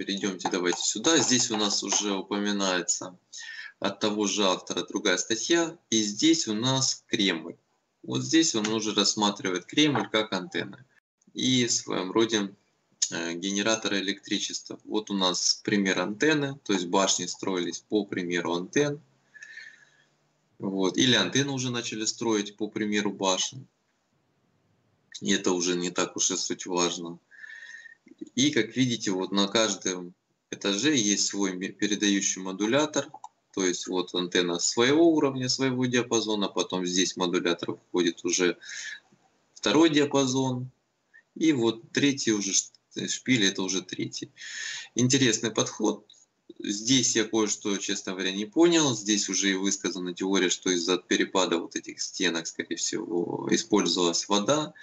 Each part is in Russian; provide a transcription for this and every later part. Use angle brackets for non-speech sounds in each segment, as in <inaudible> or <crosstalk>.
перейдемте давайте сюда. Здесь у нас уже упоминается от того же автора другая статья. И здесь у нас Кремль. Вот здесь он уже рассматривает Кремль как антенны. И в своем роде э, генератора электричества. Вот у нас пример антенны, то есть башни строились по примеру антенн. Вот. Или антенны уже начали строить по примеру башен. И это уже не так уж и суть важно. И как видите, вот на каждом этаже есть свой передающий модулятор. То есть вот антенна своего уровня, своего диапазона, потом здесь модулятор входит уже второй диапазон. И вот третий уже шпиль, это уже третий. Интересный подход. Здесь я кое-что, честно говоря, не понял. Здесь уже и высказана теория, что из-за перепада вот этих стенок, скорее всего, использовалась вода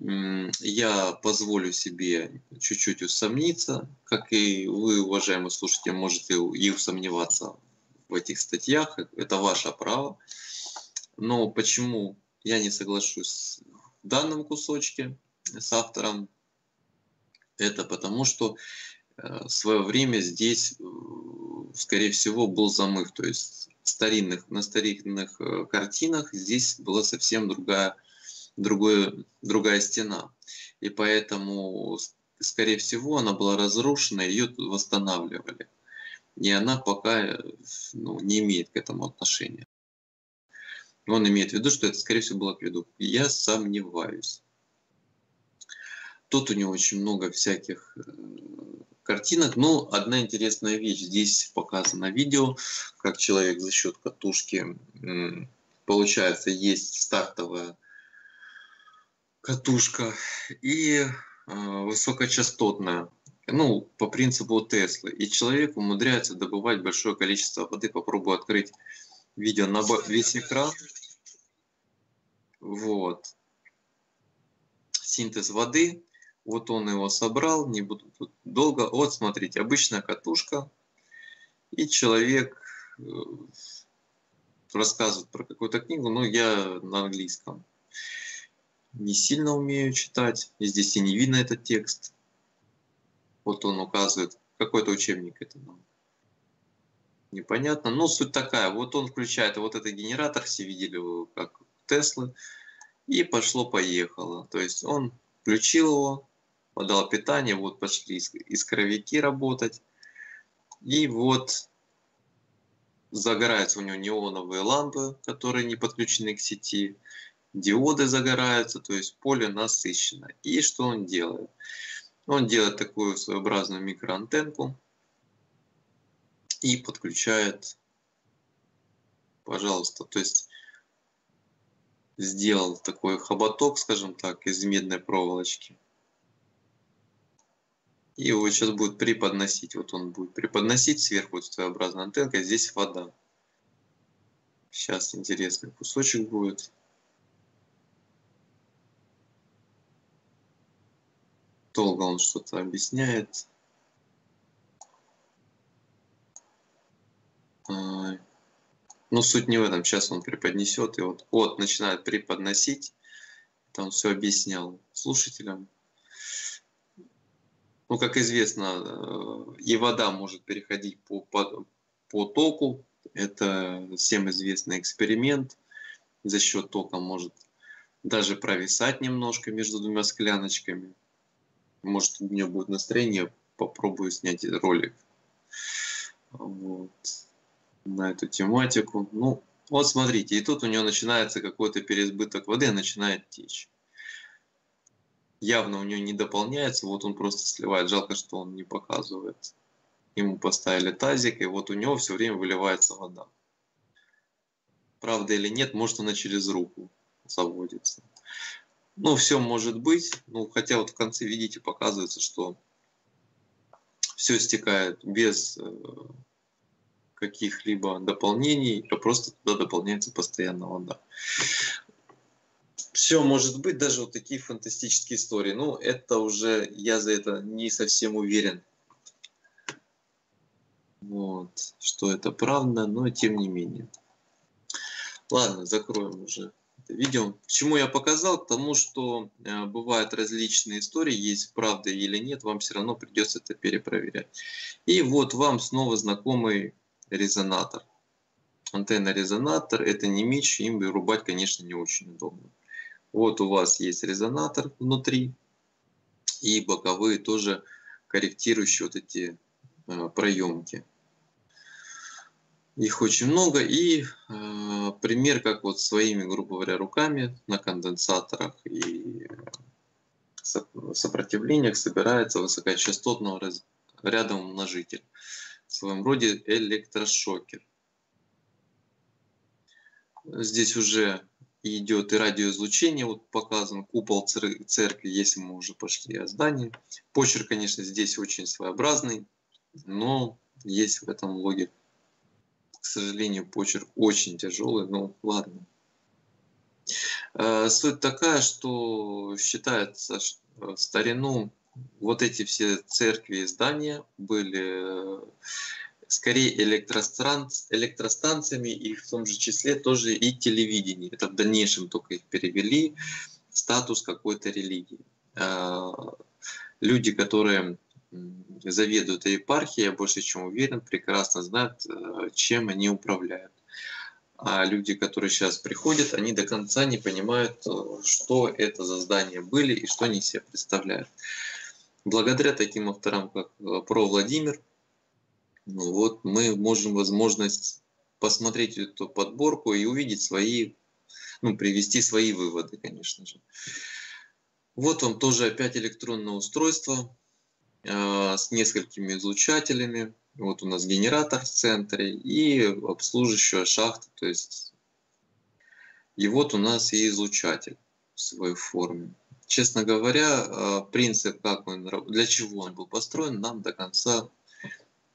я позволю себе чуть-чуть усомниться, как и вы, уважаемые слушатели, можете и усомневаться в этих статьях, это ваше право. Но почему я не соглашусь в данном кусочке с автором, это потому что э, в свое время здесь, э, скорее всего, был замыв, то есть старинных, на старинных э, картинах здесь была совсем другая другое, другая стена. И поэтому, скорее всего, она была разрушена, ее восстанавливали. И она пока ну, не имеет к этому отношения. Он имеет в виду, что это, скорее всего, было к виду. Я сомневаюсь. Тут у него очень много всяких э, картинок. Но одна интересная вещь. Здесь показано видео, как человек за счет катушки, получается, есть стартовая катушка и э, высокочастотная, ну, по принципу Теслы. И человек умудряется добывать большое количество воды. Попробую открыть видео на весь экран. Вот. Синтез воды. Вот он его собрал. Не буду тут долго. Вот, смотрите, обычная катушка. И человек э, рассказывает про какую-то книгу, но я на английском не сильно умею читать. Здесь и не видно этот текст. Вот он указывает, какой-то учебник это нам. Непонятно. Но суть такая. Вот он включает вот этот генератор, все видели его как Теслы. И пошло-поехало. То есть он включил его, подал питание, вот пошли искровики работать. И вот загораются у него неоновые лампы, которые не подключены к сети диоды загораются, то есть поле насыщено. И что он делает? Он делает такую своеобразную микроантенку и подключает, пожалуйста, то есть сделал такой хоботок, скажем так, из медной проволочки. И его сейчас будет преподносить. Вот он будет преподносить сверху своеобразная антенка, здесь вода. Сейчас интересный кусочек будет. Долго он что-то объясняет. А, но суть не в этом. Сейчас он преподнесет. И вот, вот начинает преподносить. Там все объяснял слушателям. Ну, как известно, э, и вода может переходить по, по, по току. Это всем известный эксперимент. За счет тока может даже провисать немножко между двумя скляночками. Может, у меня будет настроение, попробую снять ролик вот, на эту тематику. Ну, вот смотрите, и тут у него начинается какой-то переизбыток воды, начинает течь. Явно у него не дополняется, вот он просто сливает. Жалко, что он не показывает. Ему поставили тазик, и вот у него все время выливается вода. Правда или нет, может она через руку заводится. Ну, все может быть. Ну, хотя вот в конце, видите, показывается, что все стекает без э, каких-либо дополнений, а просто туда дополняется постоянно вода. Все может быть, даже вот такие фантастические истории. Ну, это уже, я за это не совсем уверен. Вот, что это правда, но тем не менее. Ладно, закроем уже видео. К чему я показал? К тому, что э, бывают различные истории, есть правда или нет, вам все равно придется это перепроверять. И вот вам снова знакомый резонатор. Антенна-резонатор, это не меч, им рубать, конечно, не очень удобно. Вот у вас есть резонатор внутри, и боковые тоже корректирующие вот эти э, проемки. Их очень много. И э, пример, как вот своими, грубо говоря, руками на конденсаторах и сопротивлениях собирается высокочастотного раз... ряда умножитель. В своем роде электрошокер. Здесь уже идет и радиоизлучение, вот показан купол церкви, если мы уже пошли о здании. Почерк, конечно, здесь очень своеобразный, но есть в этом логика к сожалению, почерк очень тяжелый, но ладно. Э, суть такая, что считается, что в старину вот эти все церкви и здания были э, скорее электростанциями, и в том же числе тоже и телевидение. Это в дальнейшем только их перевели статус какой-то религии. Э, люди, которые заведуют епархией, я больше чем уверен, прекрасно знают, э, чем они управляют. А люди, которые сейчас приходят, они до конца не понимают, э, что это за здания были и что они себе представляют. Благодаря таким авторам, как э, Про Владимир, ну вот мы можем возможность посмотреть эту подборку и увидеть свои, ну, привести свои выводы, конечно же. Вот вам тоже опять электронное устройство. А, с несколькими излучателями. Вот у нас генератор в центре и обслуживающая шахта, то есть и вот у нас и излучатель в своей форме. Честно говоря, а, принцип, как он, для чего он был построен, нам до конца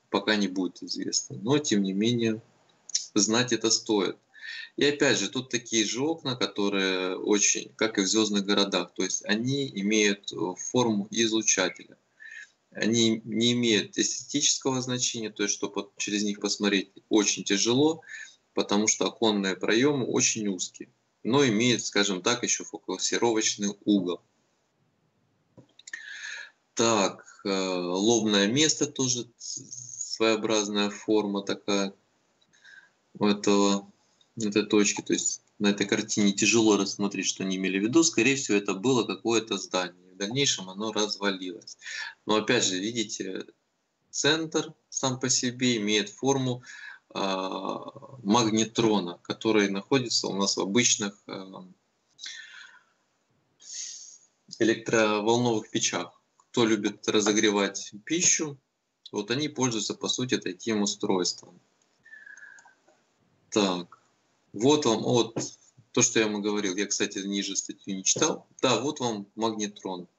пока не будет известно. Но, тем не менее, знать это стоит. И опять же, тут такие же окна, которые очень, как и в звездных городах, то есть они имеют форму излучателя они не имеют эстетического значения, то есть, чтобы через них посмотреть очень тяжело, потому что оконные проемы очень узкие, но имеют, скажем так, еще фокусировочный угол. Так, э, лобное место тоже своеобразная форма такая у этого, этой точки, то есть на этой картине тяжело рассмотреть, что они имели в виду. Скорее всего, это было какое-то здание в дальнейшем оно развалилось. Но опять же, видите, центр сам по себе имеет форму э, магнетрона, который находится у нас в обычных э, электроволновых печах. Кто любит разогревать пищу, вот они пользуются по сути таким устройством. Так, вот вам от то, что я вам говорил, я, кстати, ниже статью не читал. Да, вот вам магнетрон.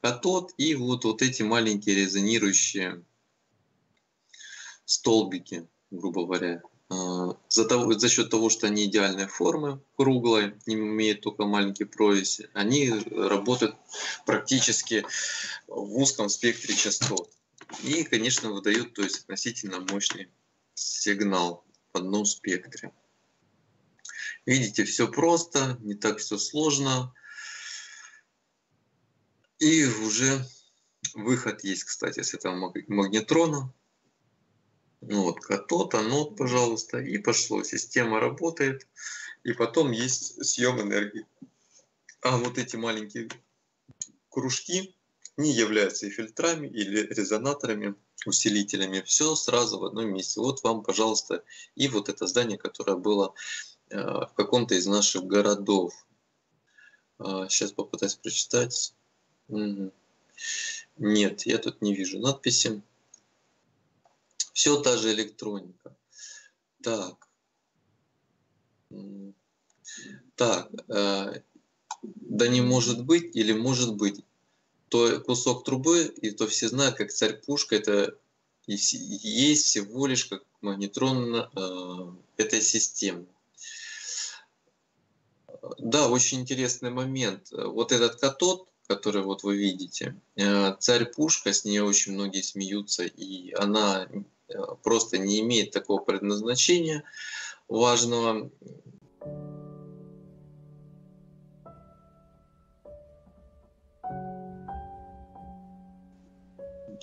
Катод и вот, вот эти маленькие резонирующие столбики, грубо говоря. А, за, того, за счет того, что они идеальной формы, круглой, не имеют только маленькие прорези, они работают практически в узком спектре частот. И, конечно, выдают то есть, относительно мощный сигнал в одном спектре. Видите, все просто, не так все сложно. И уже выход есть, кстати, с этого магнетрона. Ну вот, катод, анод, пожалуйста, и пошло. Система работает, и потом есть съем энергии. А вот эти маленькие кружки не являются и фильтрами, или резонаторами, усилителями. Все сразу в одном месте. Вот вам, пожалуйста, и вот это здание, которое было в каком-то из наших городов. Сейчас а, попытаюсь прочитать. Нет, я тут не вижу надписи. Все та же электроника. Так. Так. Э, да не может быть или может быть. То кусок трубы, и то все знают, как царь-пушка, это есть всего лишь как магнетрон э, этой системы. Да, очень интересный момент. Вот этот катод, который вот вы видите, э, царь Пушка, с нее очень многие смеются, и она э, просто не имеет такого предназначения важного.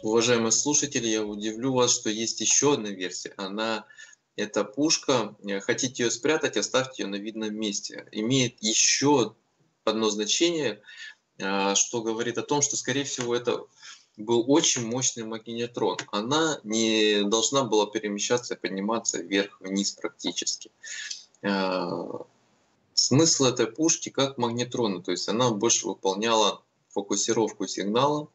Уважаемые слушатели, я удивлю вас, что есть еще одна версия. Она эта пушка, э, хотите ее спрятать, оставьте ее на видном месте. Имеет еще одно значение, э, что говорит о том, что, скорее всего, это был очень мощный магнетрон. Она не должна была перемещаться подниматься вверх-вниз практически. Э, смысл этой пушки как магнетрона, то есть она больше выполняла фокусировку сигнала,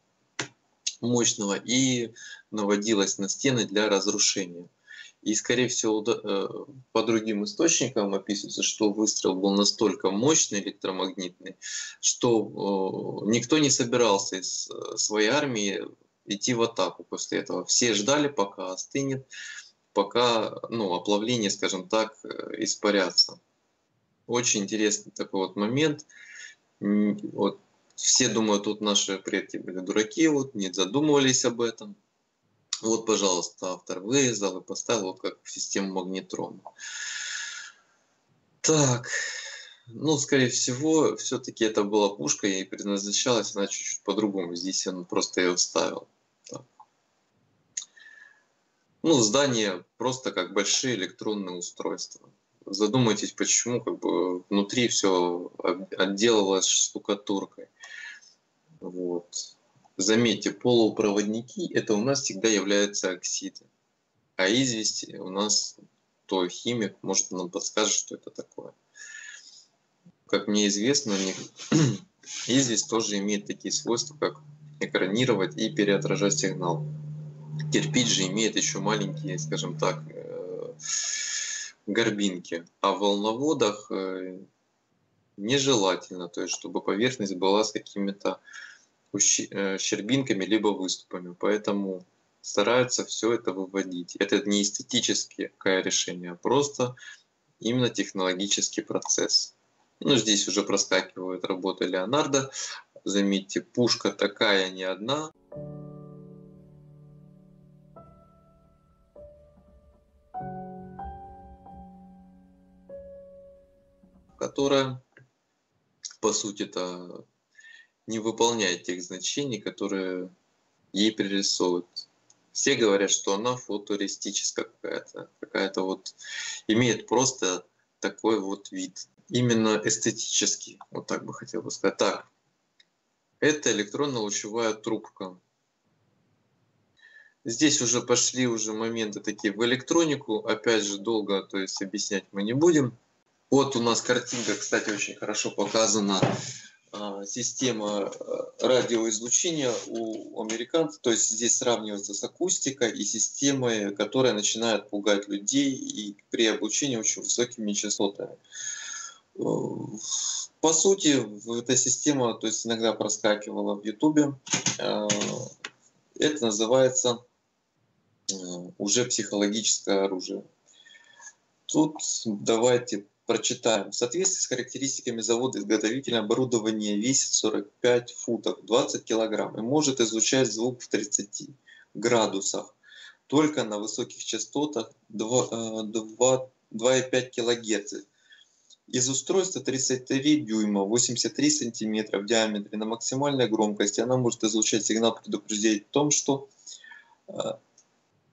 мощного и наводилась на стены для разрушения. И, скорее всего, э, по другим источникам описывается, что выстрел был настолько мощный, электромагнитный, что э, никто не собирался из э, своей армии идти в атаку после этого. Все ждали, пока остынет, пока ну, оплавление, скажем так, испарятся. Очень интересный такой вот момент. Вот все думают, тут наши предки были дураки, вот не задумывались об этом. Вот, пожалуйста, автор вырезал и поставил как в систему магнетрона. Так, ну, скорее всего, все-таки это была пушка, и предназначалась она чуть-чуть по-другому. Здесь он просто ее вставил. Ну, здание просто как большие электронные устройства. Задумайтесь, почему как бы внутри все отделалось штукатуркой. Вот. Заметьте, полупроводники это у нас всегда являются оксиды. А известь у нас то химик, может, нам подскажет, что это такое. Как мне известно, у них <clears throat> известь тоже имеет такие свойства, как экранировать и переотражать сигнал. Кирпич же имеет еще маленькие, скажем так, э, горбинки. А в волноводах э, нежелательно, то есть чтобы поверхность была с какими-то щербинками либо выступами. Поэтому стараются все это выводить. Это не эстетическое решение, а просто именно технологический процесс. Ну, здесь уже проскакивает работа Леонардо. Заметьте, пушка такая не одна. которая, по сути, это не выполняет тех значений, которые ей пририсовывают. Все говорят, что она футуристическая какая-то, какая-то вот имеет просто такой вот вид. Именно эстетический, вот так бы хотел бы сказать. Так, это электронно-лучевая трубка. Здесь уже пошли уже моменты такие в электронику. Опять же, долго то есть объяснять мы не будем. Вот у нас картинка, кстати, очень хорошо показана система э, радиоизлучения у американцев, то есть здесь сравнивается с акустикой и системой, которая начинает пугать людей и при обучении очень высокими частотами. Э, по сути, эта система, то есть иногда проскакивала в Ютубе, э, это называется уже психологическое оружие. Тут давайте прочитаем. В соответствии с характеристиками завода-изготовителя оборудование весит 45 футов, 20 килограмм и может излучать звук в 30 градусах только на высоких частотах 2,5 э, кГц. Из устройства 33 дюйма, 83 сантиметра в диаметре на максимальной громкости она может излучать сигнал, предупреждать о том, что э,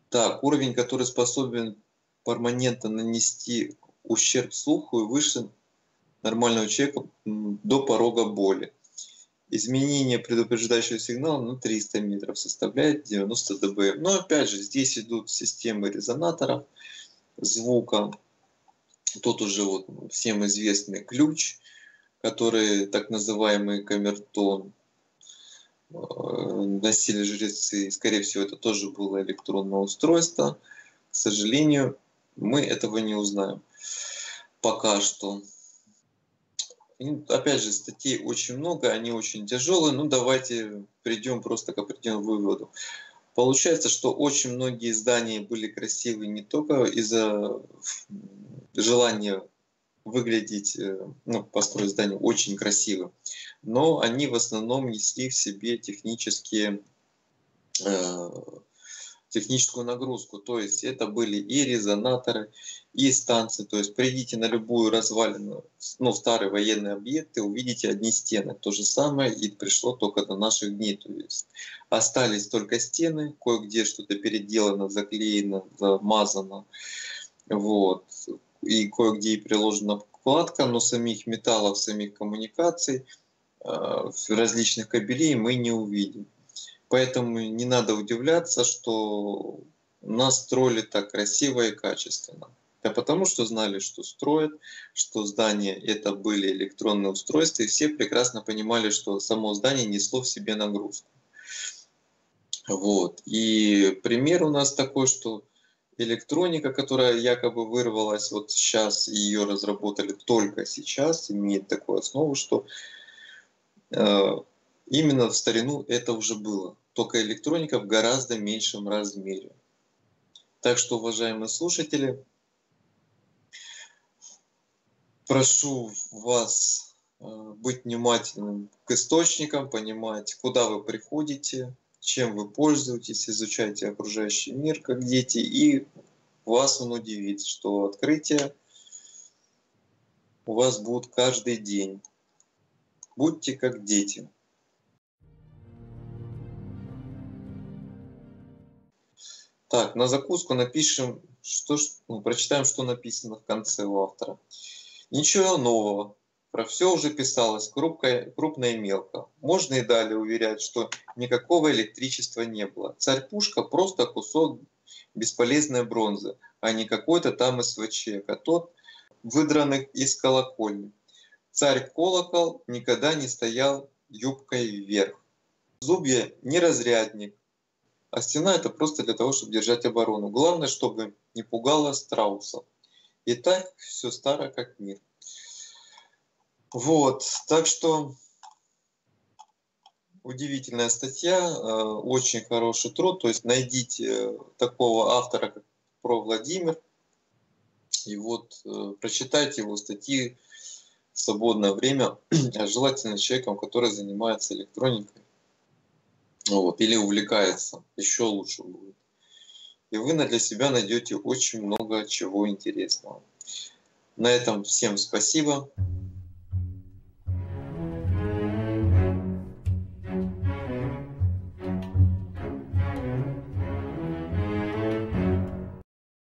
так, уровень, который способен перманентно нанести ущерб слуху выше нормального человека до порога боли. Изменение предупреждающего сигнала на 300 метров составляет 90 дБ. Но опять же, здесь идут системы резонаторов звука. Тут уже вот всем известный ключ, который так называемый камертон э, носили жрецы. Скорее всего, это тоже было электронное устройство. К сожалению, мы этого не узнаем пока что. Опять же, статей очень много, они очень тяжелые. Ну, давайте придем просто к определенному выводу. Получается, что очень многие здания были красивые не только из-за желания выглядеть, э, ну, построить здание очень красиво, но они в основном несли в себе технические э, техническую нагрузку. То есть это были и резонаторы, и станции. То есть придите на любую развалину, ну, старый военный объект, и увидите одни стены. То же самое и пришло только до наших дней. То есть остались только стены, кое-где что-то переделано, заклеено, замазано. Вот. И кое-где и приложена вкладка, но самих металлов, самих коммуникаций, э, различных кабелей мы не увидим. Поэтому не надо удивляться, что нас строили так красиво и качественно. Да потому что знали, что строят, что здания это были электронные устройства, и все прекрасно понимали, что само здание несло в себе нагрузку. Вот. И пример у нас такой, что электроника, которая якобы вырвалась вот сейчас, ее разработали только сейчас, имеет такую основу, что э, именно в старину это уже было только электроника в гораздо меньшем размере. Так что, уважаемые слушатели, прошу вас э, быть внимательным к источникам, понимать, куда вы приходите, чем вы пользуетесь, изучайте окружающий мир как дети, и вас он удивит, что открытия у вас будут каждый день. Будьте как дети. Так, на закуску напишем, что, ну, прочитаем, что написано в конце у автора. Ничего нового. Про все уже писалось крупно, крупно и мелко. Можно и далее уверять, что никакого электричества не было. Царь-пушка просто кусок бесполезной бронзы, а не какой-то там СВЧ, а тот выдранных из колокольни. Царь-колокол никогда не стоял юбкой вверх. Зубья не разрядник, а стена это просто для того, чтобы держать оборону. Главное, чтобы не пугало страусов. И так все старо как мир. Вот, так что удивительная статья, э, очень хороший труд. То есть найдите такого автора, как про Владимир, и вот э, прочитайте его статьи в свободное время, <clears throat> желательно человеком, который занимается электроникой вот, или увлекается, еще лучше будет. И вы для себя найдете очень много чего интересного. На этом всем спасибо.